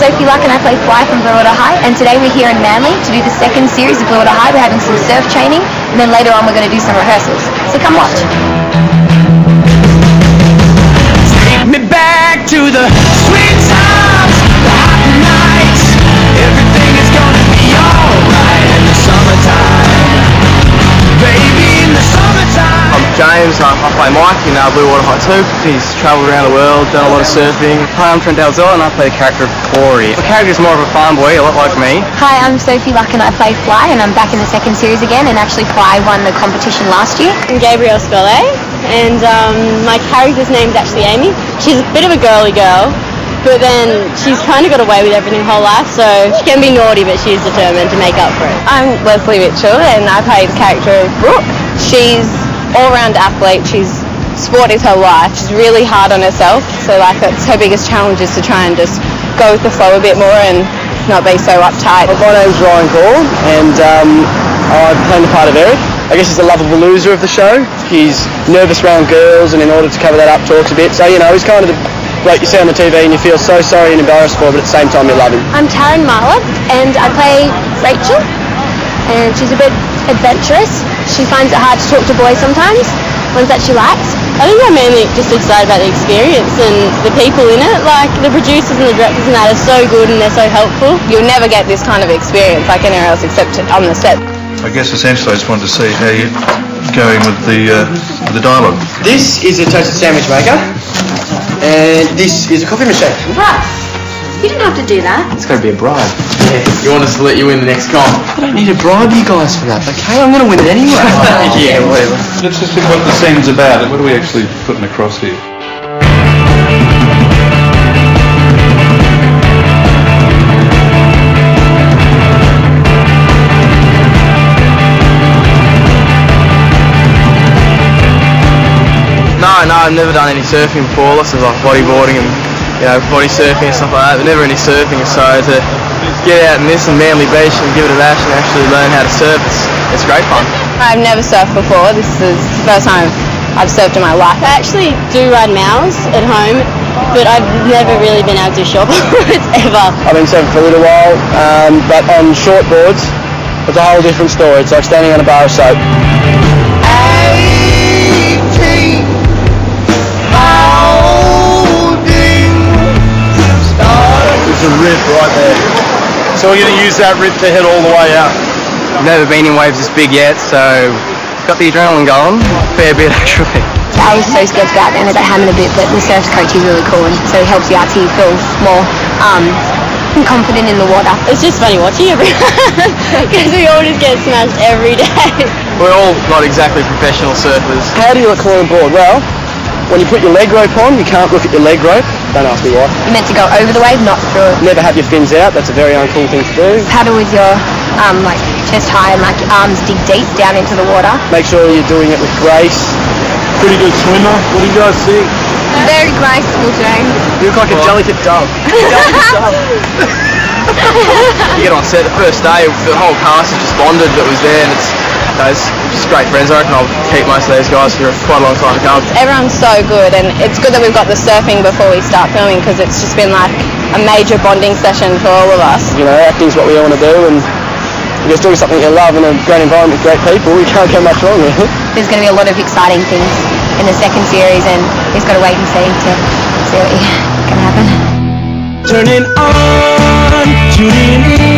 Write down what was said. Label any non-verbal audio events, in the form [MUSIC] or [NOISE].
Sophie Luck and I play Fly from Blue Water High and today we're here in Manly to do the second series of Blue Water High. We're having some surf training and then later on we're going to do some rehearsals. So come watch. James, I, I play Mike in uh, Blue Water High 2. He's travelled around the world, done a lot of surfing. Hi, I'm Trent Dalzell and I play the character of Corey. The character's more of a farm boy, a lot like me. Hi, I'm Sophie Luck and I play Fly and I'm back in the second series again and actually Fly won the competition last year. I'm Gabrielle Scollay, and um, my character's name's actually Amy. She's a bit of a girly girl, but then she's kind of got away with everything her whole life, so she can be naughty, but she's determined to make up for it. I'm Lesley Mitchell and I play the character of Brooke. She's all-round athlete. She's sport is her life. She's really hard on herself, so like that's her biggest challenge is to try and just go with the flow a bit more and not be so uptight. My name's Ryan Corr, and um, I play the part of Eric. I guess he's the lovable loser of the show. He's nervous around girls, and in order to cover that up, talks a bit. So you know, he's kind of the bloke you see on the TV, and you feel so sorry and embarrassed for, but at the same time, you love him. I'm Taryn Marler and I play Rachael and she's a bit adventurous. She finds it hard to talk to boys sometimes, ones that she likes. I think I'm mainly just excited about the experience and the people in it. Like the producers and the directors and that are so good and they're so helpful. You'll never get this kind of experience like anywhere else except on the set. I guess essentially I just wanted to see how you're going with the uh, with the dialogue. This is a toasted sandwich maker, and this is a coffee machine. Russ, you didn't have to do that. It's got to be a bribe. Yeah, you want us to let you win the next comp? I don't need to bribe you guys for that, okay? I'm going to win it anyway. [LAUGHS] yeah, [LAUGHS] whatever. Let's just think what the scene's about. What are we actually putting across here? No, no, I've never done any surfing before, lots of like bodyboarding and you know, body surfing and stuff like that, but never any surfing, so to get out in this and Manly Beach and give it a bash and actually learn how to surf, it's, it's great fun. I've never surfed before. This is the first time I've surfed in my life. I actually do ride mouse at home, but I've never really been able to shop it [LAUGHS] ever. I've been surfing for a little while, um, but on short boards, it's a whole different story. It's like standing on a bar of soap. We're going to use that rip to head all the way out. Never been in waves this big yet, so got the adrenaline going, fair bit [LAUGHS] actually. I was so scared to go out there and let that happen a bit, but the surf coach is really cool and so he helps you out so you feel more um, confident in the water. It's just funny watching everyone because [LAUGHS] we all just get smashed every day. We're all not exactly professional surfers. How do you look on board? Well, when you put your leg rope on, you can't look at your leg rope. Don't ask me why. You're meant to go over the wave, not through it. Never have your fins out. That's a very uncool thing to do. Paddle with your um, like chest high and like your arms dig deep down into the water. Make sure you're doing it with grace. Pretty good swimmer. What do you guys think? Very graceful, Jane. You look like a delicate dove. [LAUGHS] [LAUGHS] You get on set the first day, the whole cast is just bonded that was there, and it's, you know, it's just great friends. I reckon I'll keep most of these guys for quite a long time to come. Everyone's so good and it's good that we've got the surfing before we start filming because it's just been like a major bonding session for all of us. You know, acting's what we all want to do, and you're doing something you love in a great environment with great people. You can't go much wrong, really. There's going to be a lot of exciting things in the second series and he's got to wait and see to see what [LAUGHS] can happen. Turning on, tuning in for the ride.